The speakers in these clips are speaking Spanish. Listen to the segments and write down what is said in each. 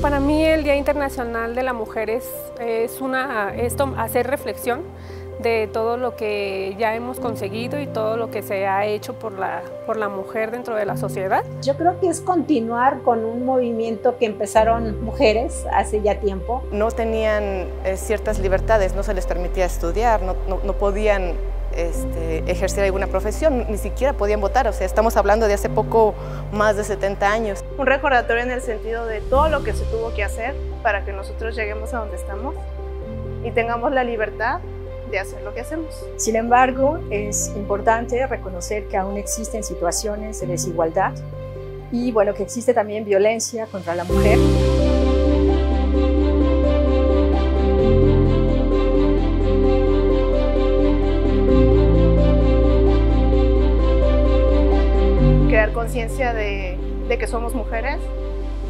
Para mí el Día Internacional de la Mujer es, es una, esto, hacer reflexión de todo lo que ya hemos conseguido y todo lo que se ha hecho por la, por la mujer dentro de la sociedad. Yo creo que es continuar con un movimiento que empezaron mujeres hace ya tiempo. No tenían eh, ciertas libertades, no se les permitía estudiar, no, no, no podían este, ejercer alguna profesión, ni siquiera podían votar, o sea, estamos hablando de hace poco más de 70 años. Un recordatorio en el sentido de todo lo que se tuvo que hacer para que nosotros lleguemos a donde estamos y tengamos la libertad de hacer lo que hacemos. Sin embargo, es importante reconocer que aún existen situaciones de desigualdad y bueno, que existe también violencia contra la mujer. Crear conciencia de, de que somos mujeres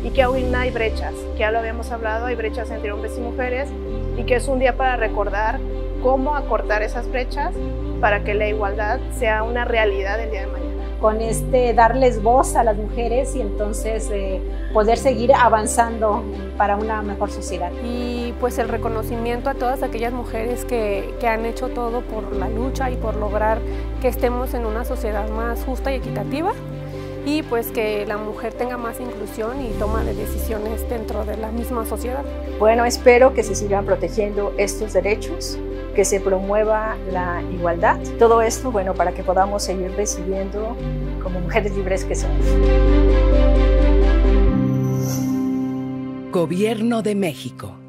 y que aún hay brechas, que ya lo habíamos hablado, hay brechas entre hombres y mujeres y que es un día para recordar cómo acortar esas brechas para que la igualdad sea una realidad el día de mañana. Con este darles voz a las mujeres y entonces eh, poder seguir avanzando para una mejor sociedad. Y pues el reconocimiento a todas aquellas mujeres que, que han hecho todo por la lucha y por lograr que estemos en una sociedad más justa y equitativa y pues que la mujer tenga más inclusión y toma de decisiones dentro de la misma sociedad. Bueno, espero que se sigan protegiendo estos derechos, que se promueva la igualdad. Todo esto, bueno, para que podamos seguir decidiendo como mujeres libres que somos. Gobierno de México.